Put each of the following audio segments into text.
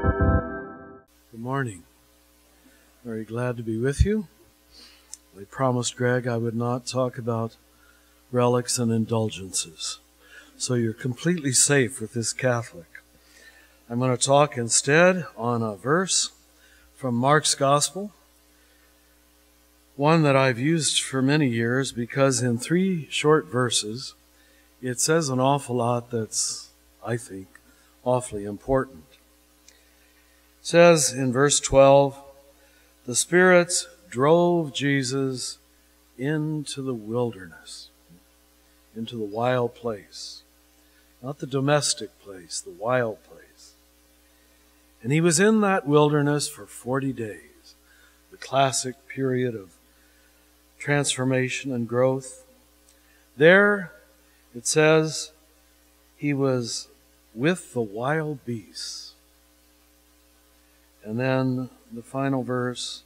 Good morning. Very glad to be with you. I promised Greg I would not talk about relics and indulgences. So you're completely safe with this Catholic. I'm going to talk instead on a verse from Mark's Gospel, one that I've used for many years because in three short verses it says an awful lot that's, I think, awfully important. Says in verse 12, the spirits drove Jesus into the wilderness, into the wild place. Not the domestic place, the wild place. And he was in that wilderness for 40 days, the classic period of transformation and growth. There, it says, he was with the wild beasts. And then the final verse,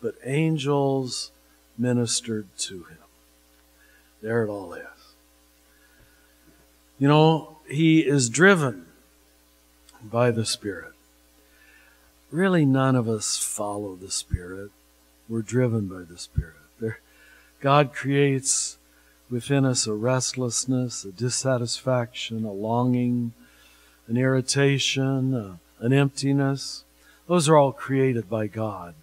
but angels ministered to him. There it all is. You know, he is driven by the Spirit. Really, none of us follow the Spirit. We're driven by the Spirit. There, God creates within us a restlessness, a dissatisfaction, a longing, an irritation, uh, an emptiness. Those are all created by God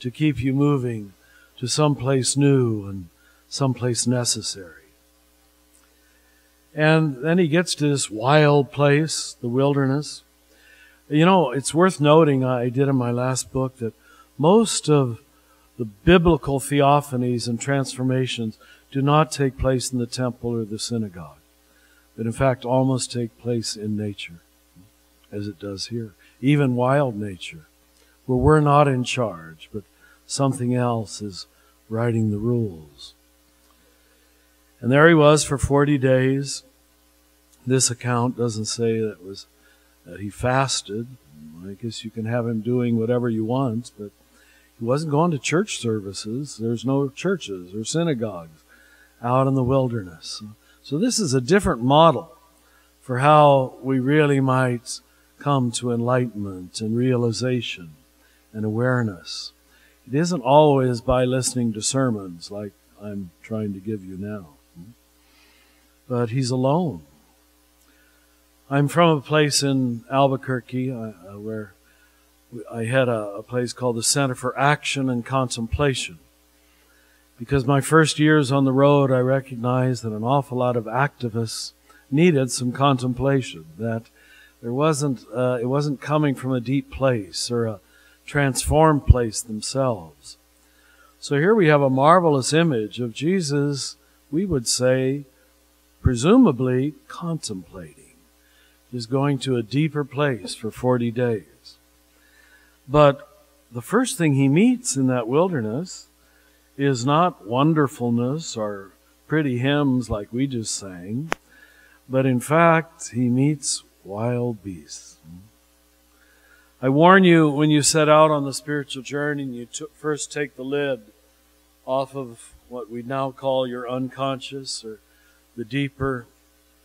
to keep you moving to some place new and some place necessary. And then he gets to this wild place, the wilderness. You know, it's worth noting, I did in my last book, that most of the biblical theophanies and transformations do not take place in the temple or the synagogue, but in fact almost take place in nature, as it does here. Even wild nature, where we're not in charge, but something else is writing the rules. And there he was for 40 days. This account doesn't say that was that he fasted. I guess you can have him doing whatever you want, but he wasn't going to church services. There's no churches or synagogues out in the wilderness. So this is a different model for how we really might come to enlightenment and realization and awareness. It isn't always by listening to sermons like I'm trying to give you now. But he's alone. I'm from a place in Albuquerque uh, where I had a, a place called the Center for Action and Contemplation. Because my first years on the road, I recognized that an awful lot of activists needed some contemplation. That there wasn't, uh, it wasn't coming from a deep place or a transformed place themselves. So here we have a marvelous image of Jesus, we would say, presumably contemplating. He's going to a deeper place for 40 days. But the first thing he meets in that wilderness is not wonderfulness or pretty hymns like we just sang, but in fact, he meets wild beasts. Hmm? I warn you when you set out on the spiritual journey and you first take the lid off of what we now call your unconscious or the deeper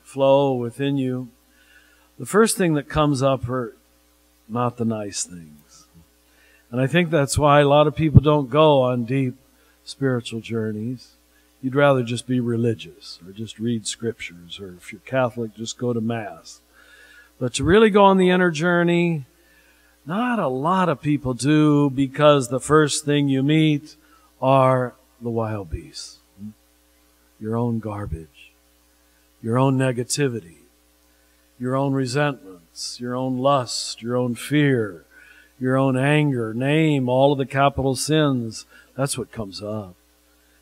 flow within you, the first thing that comes up are not the nice things. And I think that's why a lot of people don't go on deep spiritual journeys. You'd rather just be religious or just read scriptures, or if you're Catholic, just go to Mass. But to really go on the inner journey, not a lot of people do because the first thing you meet are the wild beasts. Your own garbage, your own negativity, your own resentments, your own lust, your own fear, your own anger. Name all of the capital sins. That's what comes up.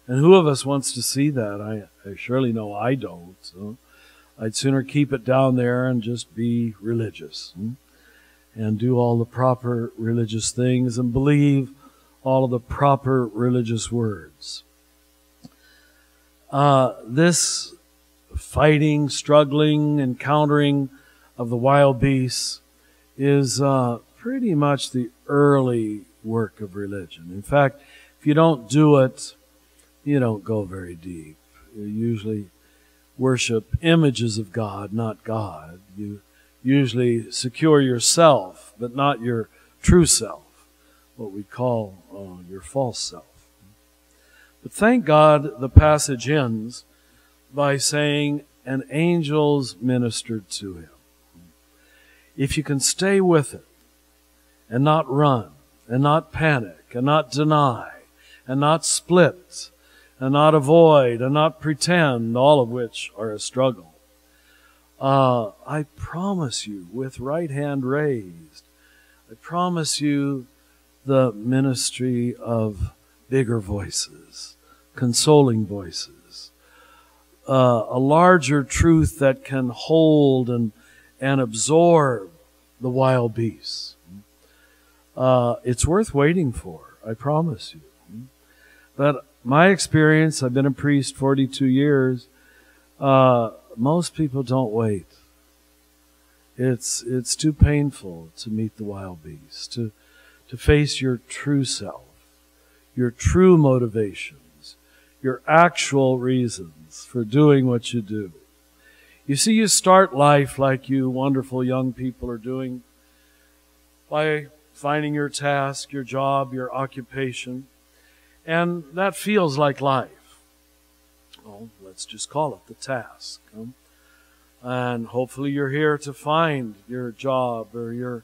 And who of us wants to see that? I, I surely know I don't. So I'd sooner keep it down there and just be religious. Hmm? and do all the proper religious things and believe all of the proper religious words. Uh, this fighting, struggling, encountering of the wild beasts is uh, pretty much the early work of religion. In fact, if you don't do it, you don't go very deep. You usually worship images of God, not God. You usually secure yourself, but not your true self, what we call uh, your false self. But thank God the passage ends by saying, and angels ministered to him. If you can stay with it and not run and not panic and not deny and not split and not avoid and not pretend, all of which are a struggle, uh, I promise you, with right hand raised, I promise you the ministry of bigger voices, consoling voices, uh, a larger truth that can hold and, and absorb the wild beasts. Uh, it's worth waiting for, I promise you. But my experience, I've been a priest 42 years, uh, most people don't wait. It's, it's too painful to meet the wild beast, to, to face your true self, your true motivations, your actual reasons for doing what you do. You see, you start life like you wonderful young people are doing by finding your task, your job, your occupation, and that feels like life. Well, let's just call it the task. And hopefully you're here to find your job or your,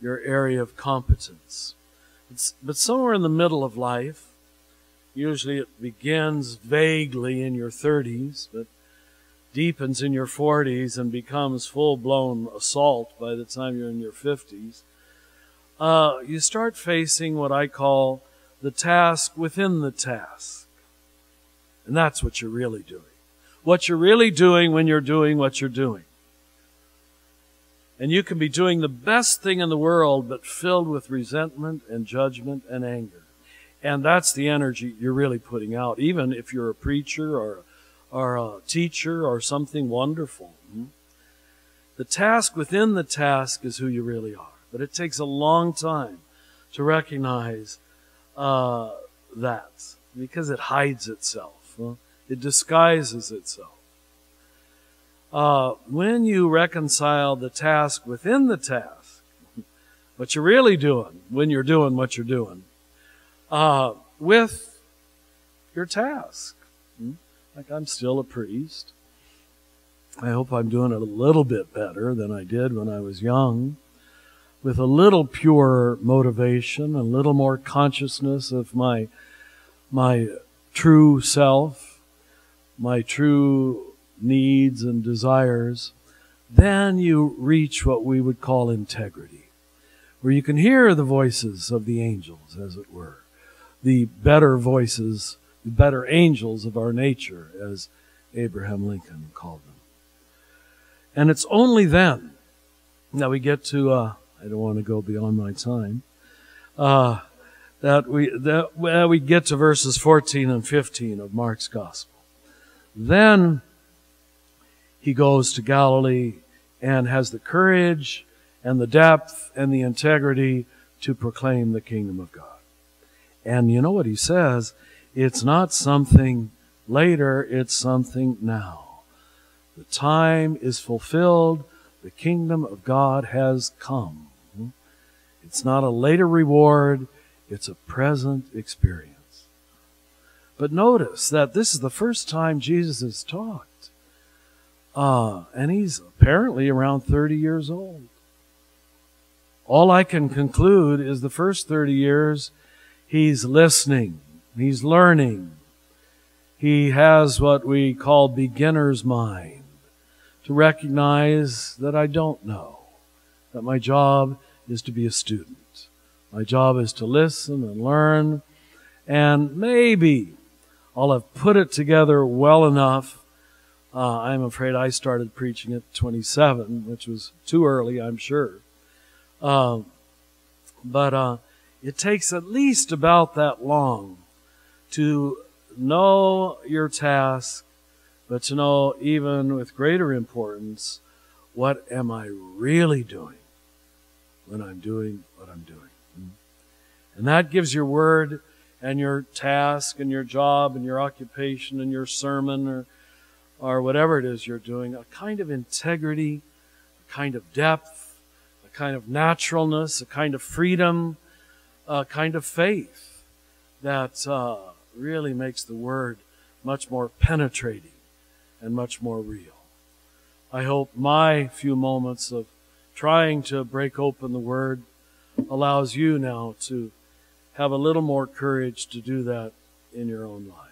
your area of competence. It's, but somewhere in the middle of life, usually it begins vaguely in your 30s, but deepens in your 40s and becomes full blown assault by the time you're in your 50s. Uh, you start facing what I call the task within the task. And that's what you're really doing what you're really doing when you're doing what you're doing. And you can be doing the best thing in the world, but filled with resentment and judgment and anger. And that's the energy you're really putting out, even if you're a preacher or, or a teacher or something wonderful. Hmm? The task within the task is who you really are. But it takes a long time to recognize uh, that because it hides itself. Huh? It disguises itself. Uh, when you reconcile the task within the task, what you're really doing when you're doing what you're doing, uh, with your task. Hmm? Like I'm still a priest. I hope I'm doing it a little bit better than I did when I was young, with a little purer motivation, a little more consciousness of my my true self, my true needs and desires, then you reach what we would call integrity, where you can hear the voices of the angels, as it were, the better voices, the better angels of our nature, as Abraham Lincoln called them. And it's only then that we get to, uh, I don't want to go beyond my time, uh, that we, that, that we get to verses 14 and 15 of Mark's Gospel. Then he goes to Galilee and has the courage and the depth and the integrity to proclaim the kingdom of God. And you know what he says? It's not something later, it's something now. The time is fulfilled. The kingdom of God has come. It's not a later reward. It's a present experience. But notice that this is the first time Jesus has talked. Uh, and he's apparently around 30 years old. All I can conclude is the first 30 years, he's listening, he's learning. He has what we call beginner's mind to recognize that I don't know, that my job is to be a student. My job is to listen and learn, and maybe I'll have put it together well enough. Uh, I'm afraid I started preaching at 27, which was too early, I'm sure. Uh, but uh, it takes at least about that long to know your task, but to know even with greater importance, what am I really doing when I'm doing what I'm doing? And that gives your word and your task and your job and your occupation and your sermon or, or whatever it is you're doing, a kind of integrity, a kind of depth, a kind of naturalness, a kind of freedom, a kind of faith that uh, really makes the Word much more penetrating and much more real. I hope my few moments of trying to break open the Word allows you now to have a little more courage to do that in your own life.